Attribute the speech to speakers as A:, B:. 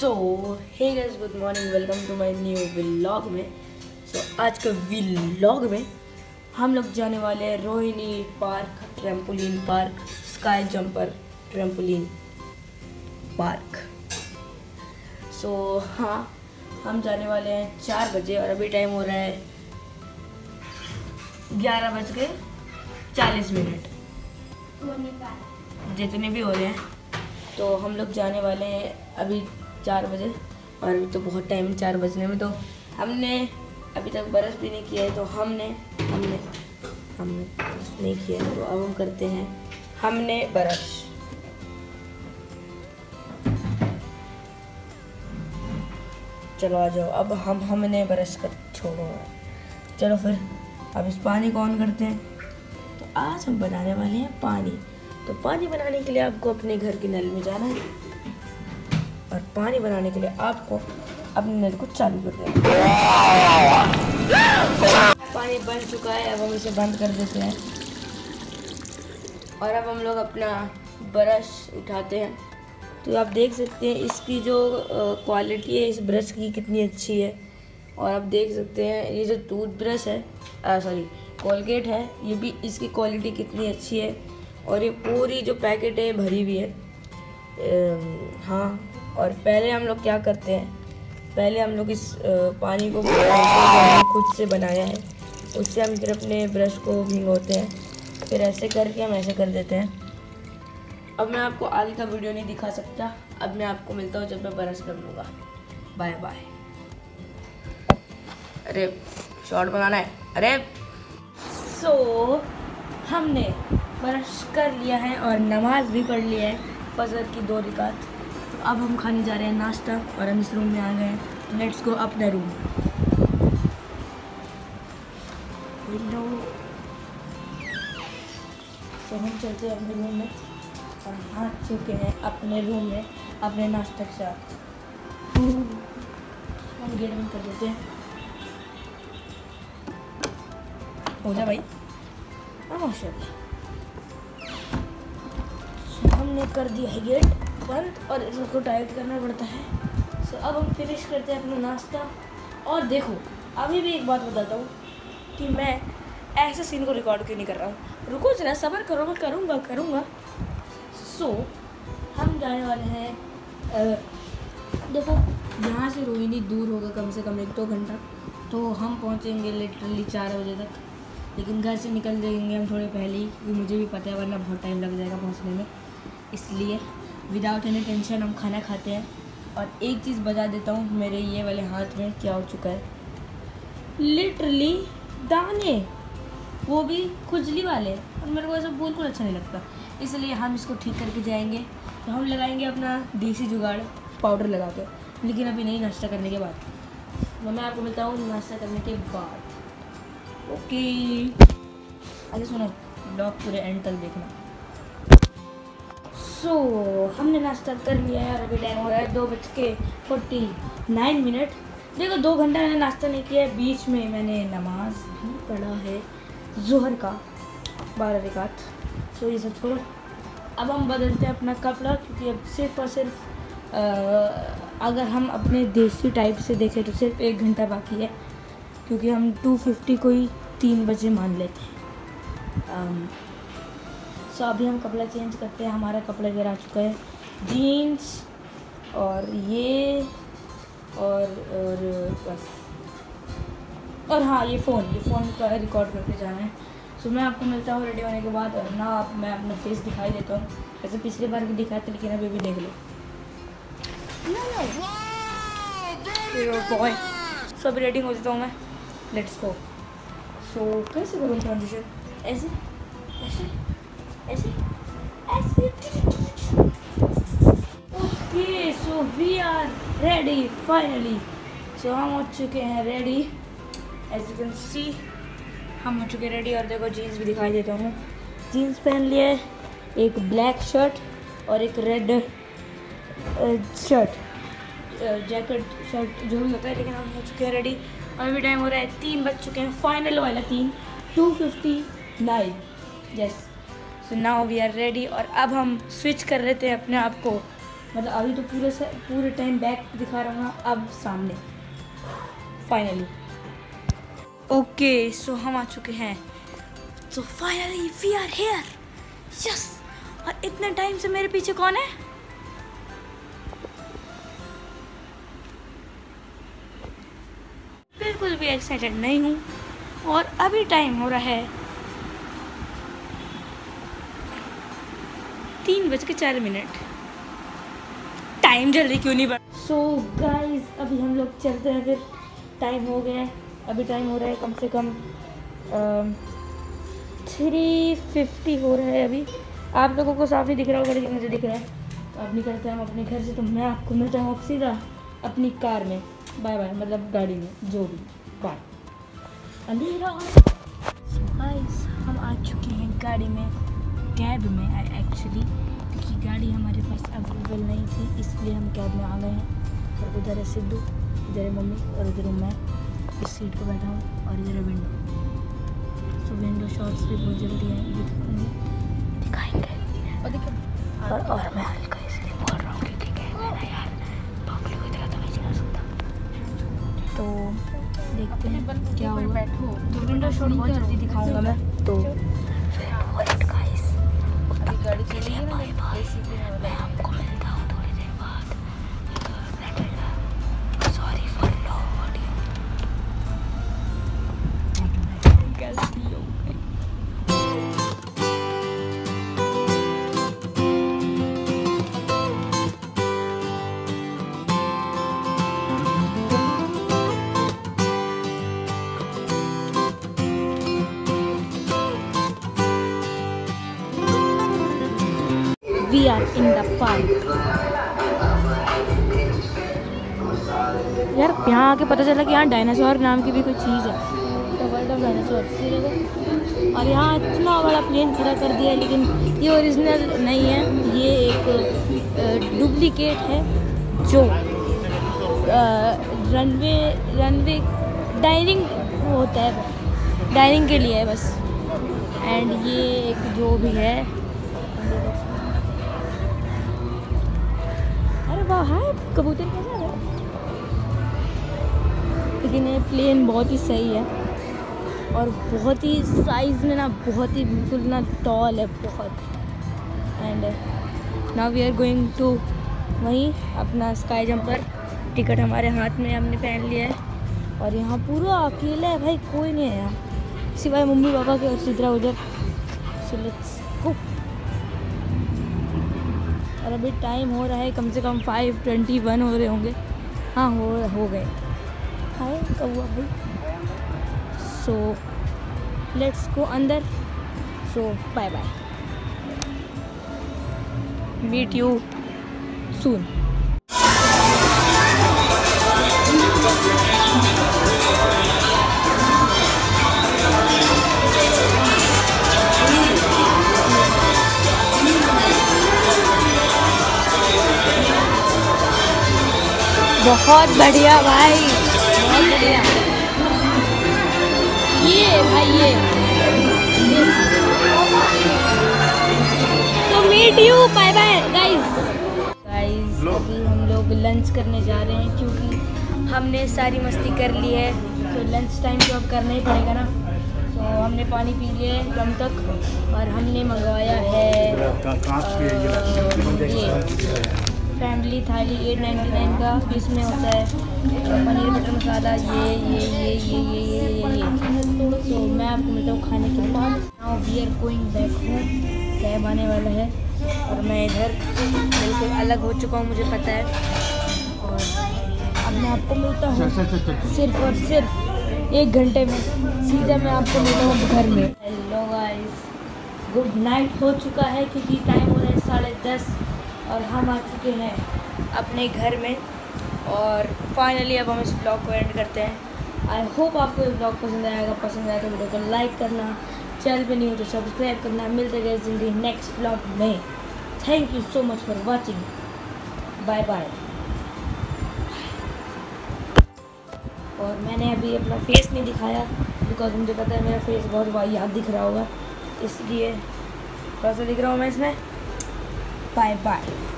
A: So hey guys good morning welcome to my new vlog में. So so, आज के vlog में हम लोग जाने वाले हैं Rohini park trampoline park sky jumper trampoline park so हाँ हम जाने वाले हैं चार बजे और अभी टाइम हो रहा है ग्यारह बज के चालीस मिनट. जितने भी हो रहे हैं. तो हम लोग जाने वाले हैं अभी चार बजे और अभी तो बहुत टाइम चार बजने में तो हमने अभी तक बरस भी नहीं किया है तो हमने हमने हमने नहीं किया है तो अब हम करते हैं, हमने बरस। चलो आ जाओ, अब हम, हमने बरस कर छोड़ो। चलो फिर, अब इस पानी को ऑन करते हैं। तो आज हम बनाने वाले हैं पानी। तो पानी बनाने के लिए आपको अपने घर के नल में जाना है। और पानी बनाने के लिए आपको अपने नल को चालू कर देना पानी बन चुका है, अब हम इसे बंद कर देते हैं। और अब हम लोग अपना ब्रश उठाते हैं। तो आप देख सकते हैं इसकी जो क्वालिटी है, इस ब्रश की कितनी अच्छी है। और आप देख सकते हैं ये जो टूथ ब्रश है सॉरी कोलगेट है, ये भी इसकी क्वालिटी कितनी अच्छी है। और ये पूरी जो पैकेट है भरी हुई है। हाँ और पहले हम लोग क्या करते हैं? पहले हम लोग इस पानी को खुद से बनाया है। उससे हम फिर अपने ब्रश को भिंगोते हैं। फिर ऐसे करके हम ऐसे कर देते हैं। अब मैं आपको आगे का वीडियो नहीं दिखा सकता। अब मैं आपको मिलता हूँ जब मैं ब्रश कर लूँगा। Bye bye. अरे शॉर्ट बनाना है। अरे! सो so, हमने ब्रश कर लिया है और नमाज़ भी पढ़ लिया है। फजर की दो रिकात। अब हम खाने जा रहे हैं नाश्ता और हम इस रूम में आ गए हैं। Let's go up the room hello तो हम चलते हैं अपने रूम में। और आ चुके हैं अपने रूम में, अपने नाश्ते के साथ। हम गेट बंद कर देते हैं। हो जा भाई? माशा हमने कर दिया है गेट। बंद और इसको टाइट करना पड़ता है। सो अब हम फिनिश करते हैं अपना नाश्ता। और देखो, अभी भी एक बात बताता हूँ कि मैं ऐसे सीन को रिकॉर्ड क्यों नहीं कर रहा हूँ? रुको जरा, सबर करो, मैं करूँगा करूँगा। सो हम जाने वाले हैं देखो, यहाँ से रोहिणी दूर होगा कम से कम एक दो घंटा। तो हम पहुँचेंगे लिटरली चार बजे तक। लेकिन घर से निकल देंगे हम थोड़े पहले ही, क्योंकि मुझे भी पता है, वरना बहुत टाइम लग जाएगा पहुँचने में। इसलिए विदाउट एनी टेंशन हम खाना खाते हैं। और एक चीज़ बता देता हूँ, मेरे ये वाले हाथ में क्या हो चुका है। लिटरली दाने। वो भी खुजली वाले। और मेरे को ऐसा बिल्कुल अच्छा नहीं लगता। इसलिए हम इसको ठीक करके जाएँगे। तो हम लगाएँगे अपना देसी जुगाड़ पाउडर लगा के। लेकिन अभी नहीं नाश्ता करने के बाद। तो मैं आपको मिलता हूँ नाश्ता करने के बाद। ओके अरे सुनो ब्लॉग पूरे एंड तक देखना। सो so, हमने नाश्ता कर लिया है और अभी टाइम हो रहा है दो बज के फोर्टी नाइन मिनट देखो दो घंटा मैंने नाश्ता नहीं किया है बीच में मैंने नमाज़ भी पढ़ा है जहर का बारह रिकात। सो ये सब छोड़ो। अब हम बदलते हैं अपना कपड़ा क्योंकि अब सिर्फ़ और सिर्फ़ आ, अगर हम अपने देसी टाइप से देखें तो सिर्फ़ एक घंटा बाकी है क्योंकि हम टू फिफ्टी को ही तीन बजे मान लेते हैं। सो अभी हम कपड़ा चेंज करते हैं हमारा कपड़ा इधर आ चुका है। जीन्स और ये और और बस। और हाँ ये फ़ोन ये फ़ोन का रिकॉर्ड करके जाना है। सो मैं आपको मिलता हूँ रेडी होने के बाद और ना आप मैं अपना फेस दिखाई देता हूँ। वैसे पिछली बार भी दिखाया था लेकिन अभी भी देख लो। बॉय सो अभी रेडी हो जाता हूँ मैं। लेट्स गो सो कैसे करूँ ट्रांजिशन ऐसे ऐसे। ऐसे ऐसे okay so we are ready finally so हम हो चुके हैं ready as you can see हम हो चुके हैं रेडी और देखो जीन्स भी दिखाई देता हूँ। जीन्स पहन लिए, एक ब्लैक शर्ट और एक रेड शर्ट जैकेट शर्ट जो भी होता है लेकिन हम हो चुके हैं रेडी और अभी टाइम हो रहा है, तीन बज चुके हैं फाइनल वाला तीन two fifty nine yes so now we are ready और अब हम स्विच कर लेते हैं अपने आप को। मतलब अभी तो पूरे से, पूरे टाइम बैक दिखा रहा हूँ, अब सामने। फाइनली ओके सो हम आ चुके हैं। So finally we are here yes और इतने टाइम से मेरे पीछे कौन है? बिल्कुल भी एक्साइटेड नहीं हूँ। और अभी टाइम हो रहा है तीन बज के चार मिनट। टाइम जल्दी क्यों नहीं बढ़ सो गाइज़ अभी हम लोग चलते हैं फिर। टाइम हो गया है। अभी टाइम हो रहा है कम से कम थ्री फिफ्टी हो रहा है अभी। आप लोगों को साफ़ ही दिख रहा होगा, लेकिन मुझे दिख रहा है। तो अब निकलते हैं हम अपने घर से। तो मैं आपको मिलता हूँ सीधा अपनी कार में। बाय बाय मतलब गाड़ी में, जो भी। बाय अंधेरा। हम आ चुके हैं गाड़ी में। कैब में एक्चुअली क्योंकि गाड़ी हमारे पास अवेलेबल नहीं थी इसलिए हम कैब में आ गए हैं। और उधर है सिद्धू इधर है मम्मी और इधर हूँ मैं। इस सीट पर बैठा हूँ और इधर है विंडो। सो विंडो शॉट्स भी बहुत जल्दी है दिखाएँगे। और देखो और, और मैं हल्का इसलिए बोल रहा हूँ क्योंकि कैमरा ना यार पब्लिक की तरह तो नहीं चला सकता। तो देखते हैं क्या होगा। तो विंडो शॉट बहुत जल्दी दिखाऊँगा मैं। तो boy, boy. We are in the park. यार, यहाँ आके पता चला कि यहाँ डायनासोर नाम की भी कोई चीज़ है। तो वर्ल्ड ऑफ़ डायनासोर और यहाँ इतना बड़ा प्लेन खड़ा कर दिया है, लेकिन ये ओरिजिनल नहीं है। ये एक डुप्लीकेट है, जो रनवे रनवे डाइनिंग होता है। डाइनिंग के लिए है बस। एंड ये एक जो भी है अरे वाह है, कबूतर कैसा है? लेकिन ये प्लेन बहुत ही सही है। और बहुत ही साइज़ में ना, बहुत ही बिल्कुल ना टॉल है, बहुत। And now we are going to वहीं अपना स्काई जंपर टिकट हमारे हाथ में हमने पहन लिया है। और यहाँ पूरा अकेला है भाई, कोई नहीं है यहाँ। सिवाय मम्मी पापा के और सिद्धरा उधर। सो लेट्स और अभी टाइम हो रहा है, कम से कम फाइव ट्वेंटी वन हो रहे होंगे। हाँ हो हो गए। हाय कौआ भाई? सो लेट्स गो अंदर। So bye bye meet you soon बहुत बढ़िया भाई। बहुत बढ़िया ये भाई ये। तो meet you bye bye guys guys अभी हम लोग लंच करने जा रहे हैं क्योंकि हमने सारी मस्ती कर ली है। तो लंच टाइम तो अब करना ही पड़ेगा ना। तो हमने पानी पी लिया है कम तक और हमने मंगवाया है अ, ये। फैमिली थाली एट नाइन्टी नाइन का इसमें होता है। पनीर बटर मसाला ये ये ये ये ये ये ये ये। तो मैं आपको मिलता हूँ खाने के बाद। Now we are going back home cab आने वाला है। और मैं इधर बिल्कुल अलग हो चुका हूँ मुझे पता है। और अब मैं आपको मिलता हूँ सिर्फ़ और सिर्फ़ एक घंटे में। सीधा मैं आपको मिलता हूँ घर में। हेलो गाइस गुड नाइट हो चुका है क्योंकि टाइम हो रहा है साढ़े दस। और हम आ चुके हैं अपने घर में और फाइनली अब हम इस ब्लॉग को एंड करते हैं। आई होप आपको ये ब्लॉग पसंद आएगा पसंद आया तो वीडियो को लाइक करना चैनल पे नहीं हो तो सब्सक्राइब करना। मिलते गए जल्दी नेक्स्ट ब्लॉग में। Thank you so much for watching bye bye और मैंने अभी अपना फेस नहीं दिखाया बिकॉज़ मुझे पता है मेरा फेस बहुत वाहियात दिख रहा होगा, इसलिए कैसा दिख रहा हूँ मैं इसमें। 拜拜。